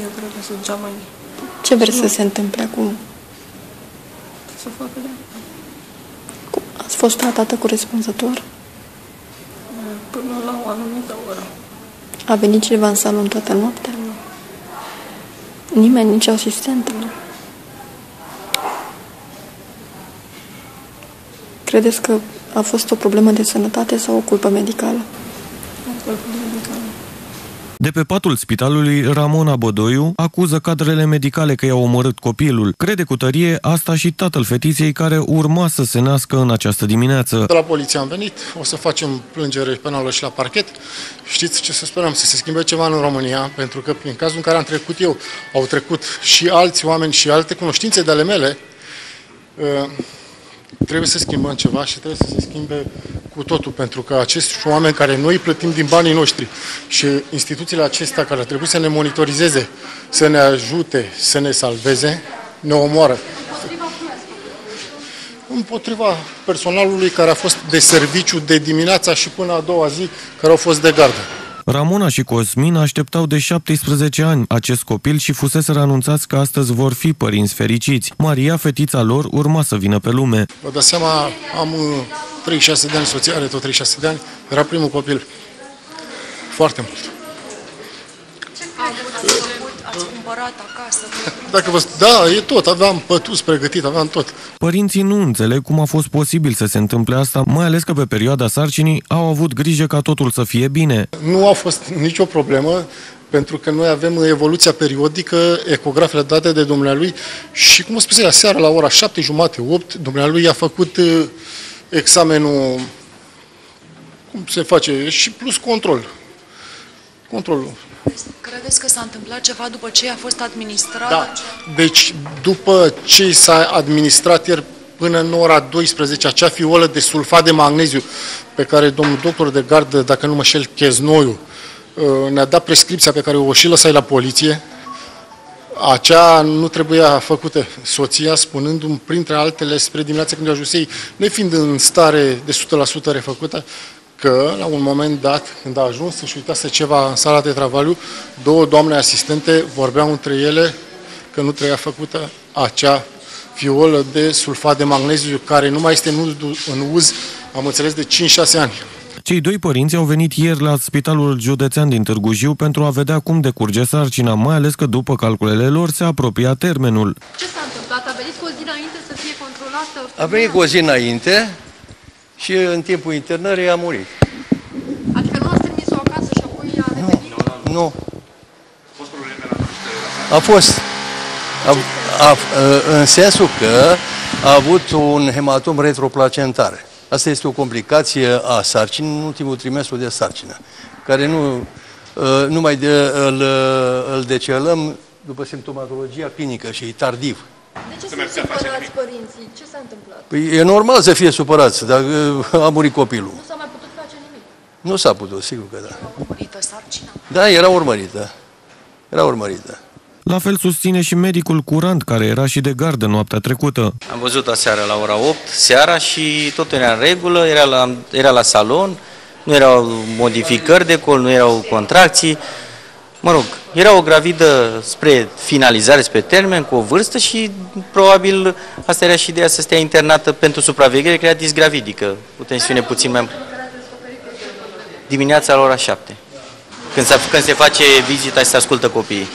Eu cred că sunt cea mai... Ce vreți să se întâmple acum? să facă de... Cum- Ați fost tratată corespunzător? Până la o anumită oră. A venit cineva în salon toată noaptea? Nimeni, nici asistentă? Credeți că a fost o problemă de sănătate sau o culpă medicală? Altfel cu medicală. De pe patul spitalului, Ramona Bodoiu acuză cadrele medicale că i-au omorât copilul. Crede cu tărie asta și tatăl fetiței care urma să se nască în această dimineață. De la poliție am venit, o să facem plângere penală și la parchet. Știți ce să sperăm? Să se schimbe ceva în România, pentru că prin cazul în care am trecut eu, au trecut și alți oameni și alte cunoștințe de ale mele, uh, trebuie să schimbăm ceva și trebuie să se schimbe cu totul, pentru că acești oameni care noi îi plătim din banii noștri și instituțiile acestea care ar trebui să ne monitorizeze, să ne ajute, să ne salveze, ne omoară împotriva personalului care a fost de serviciu de dimineața și până a doua zi, care au fost de gardă. Ramona și Cosmin așteptau de 17 ani acest copil și fuseseră anunțați că astăzi vor fi părinți fericiți. Maria, fetița lor, urma să vină pe lume. Vă dați seama, am uh, 36 de ani, soția are tot 36 de ani, era primul copil. Foarte mult. Ați făcut, ați cumpărat acasă. Dacă vă... Da, e tot, aveam pătus pregătit, aveam tot. Părinții nu înțeleg cum a fost posibil să se întâmple asta, mai ales că pe perioada sarcinii au avut grijă ca totul să fie bine. Nu a fost nicio problemă, pentru că noi avem evoluția periodică, ecografele date de dumnealui și, cum o spus ea, seara la ora 7 jumate, 8, dumnealui a făcut uh, examenul, cum se face, și plus control. Controlul. Credeți că s-a întâmplat ceva după ce a fost administrat? Da. Deci, după ce s-a administrat ieri până în ora 12 acea fiolă de sulfat de magneziu pe care domnul doctor de gardă, dacă nu mă șel, Cheznoiu, uh, ne-a dat prescripția pe care o și lăsai la poliție, acea nu trebuia făcută soția, spunându-mi, printre altele, spre dimineața când eu ajuns ei, nefiind în stare de 100% refăcută, că la un moment dat, când a ajuns și uitase ceva în sala de travaliu, două doamne asistente vorbeau între ele că nu trebuia făcută acea fiolă de sulfat de magneziu, care nu mai este în uz, în uz am înțeles, de 5-6 ani. Cei doi părinți au venit ieri la Spitalul Județean din Târgu Jiu pentru a vedea cum decurge sarcina, mai ales că după calculele lor se apropia termenul. Ce s-a întâmplat? A venit cu o zi înainte să fie controlată? A venit cu o zi înainte și în timpul internării a murit. Adică nu ați trimis-o acasă și apoi a revenit? Nu. A fost. A, a, în sensul că a avut un hematom retroplacentar. Asta este o complicație a sarcinii în ultimul trimestru de sarcină, care nu, nu mai de, îl, îl decelăm după simptomatologia clinică și tardiv. De ce sunt supărați părinții? Ce s-a întâmplat? Păi e normal să fie supărați, dacă a murit copilul. Nu s-a mai putut face nimic. Nu s-a putut, sigur că da. Urmărită sarcina? Da, era urmărită. Era urmărită. La fel susține și medicul curant, care era și de gardă noaptea trecută. Am văzut aseară la ora 8 seara și totul era în regulă, era la, era la salon, nu erau modificări de col, nu erau contracții. Mă rog, era o gravidă spre finalizare, spre termen, cu o vârstă și probabil asta era și ideea să stea internată pentru supraveghere, că era disgravidică, cu tensiune puțin mai Dimineața la ora 7, când, se, când se face vizita și se ascultă copiii.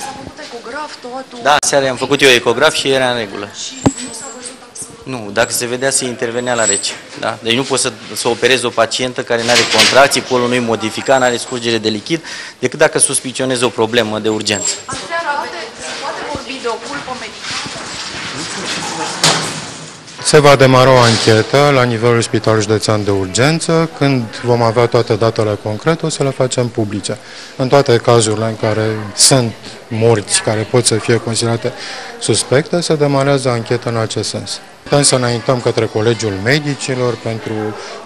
Ecograf, totul? Da, seara am făcut eu ecograf și era în regulă. Și nu s-a văzut absolut. Nu, dacă se vedea, se intervenea la rece. Da? Deci nu poți să, să operezi o pacientă care nu are contracții, colul nu-i modificat, nu are scurgere de lichid, decât dacă suspicionezi o problemă de urgență. Aseară poate, se poate vorbi de o culpă medicală? Se va demara o anchetă la nivelul Spitalului Județean de Urgență. Când vom avea toate datele concrete, o să le facem publice. În toate cazurile în care sunt morți care pot să fie considerate suspecte, se demarează anchetă în acest sens. Putem să înaintăm către Colegiul Medicilor pentru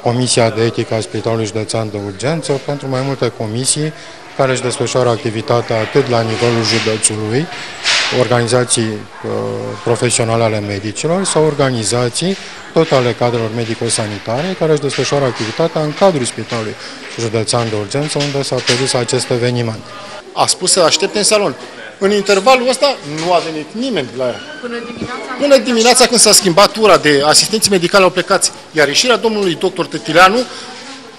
Comisia de Etică a Spitalului Județean de Urgență, pentru mai multe comisii care își desfășoară activitatea atât la nivelul județului, organizații uh, profesionale ale medicilor sau organizații tot ale cadrelor medico-sanitare care își desfășoară activitatea în cadrul Spitalului Județean de Urgență unde s-a produs acest eveniment. A spus să aștepte în salon. În intervalul ăsta nu a venit nimeni la ea. Până dimineața... Până dimineața când s-a schimbat ura de asistenții medicali au plecat, iar ieșirea domnului doctor Tătileanu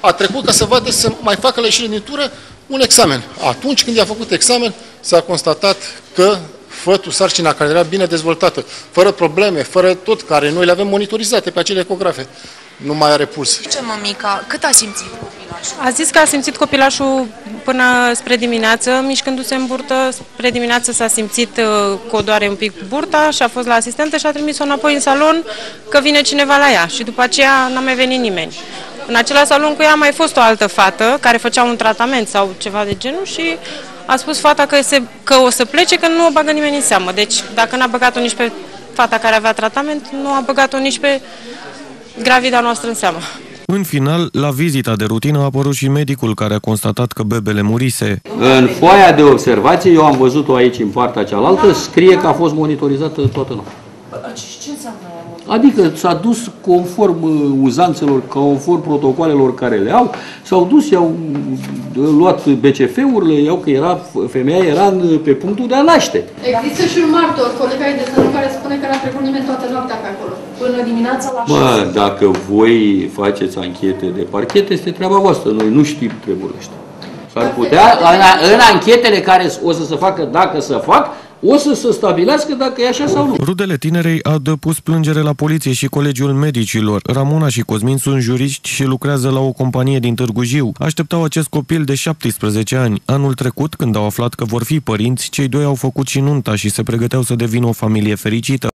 a trecut ca să vadă să mai facă la ieșire din tură un examen. Atunci când i-a făcut examen, s-a constatat că fătul, sarcina care era bine dezvoltată, fără probleme, fără tot, care noi le avem monitorizate pe acele ecografe, nu mai are puls. Ce mămica, cât a simțit copilașul? A zis că a simțit copilașul până spre dimineață, mișcându-se în burtă, spre dimineață s-a simțit uh, că o doare un pic burta și a fost la asistentă și a trimis-o înapoi în salon că vine cineva la ea și după aceea n-a mai venit nimeni. În același salon cu ea a mai fost o altă fată care făcea un tratament sau ceva de genul și a spus fata că, se, că o să plece, că nu o bagă nimeni în seamă. Deci dacă n-a băgat-o nici pe fata care avea tratament, nu a băgat-o nici pe gravida noastră în seamă. În final, la vizita de rutină a apărut și medicul care a constatat că bebele murise. În foaia de observație, eu am văzut-o aici în partea cealaltă, scrie că a fost monitorizată toată noaptea. Ce înseamnă aia? Adică s-a dus conform uh, uzanțelor, conform protocolelor care le au, s-au dus, i-au uh, luat BCF-urile, iau că era, femeia era în, pe punctul de a naște. Există și un martor, colega de sănă, care spune că n-a trecut nimeni toată noaptea pe acolo. Până dimineața la Bă, dacă voi faceți anchete de parchet, este treaba voastră. Noi nu știm treburile astea. S-ar putea, în, în anchetele care o să se facă, dacă să fac, o să se stabilească dacă e așa sau nu. Rudele tinerei au depus plângere la poliție și colegiul medicilor. Ramona și Cosmin sunt juriști și lucrează la o companie din Târgu Jiu. Așteptau acest copil de 17 ani. Anul trecut, când au aflat că vor fi părinți, cei doi au făcut și nunta și se pregăteau să devină o familie fericită.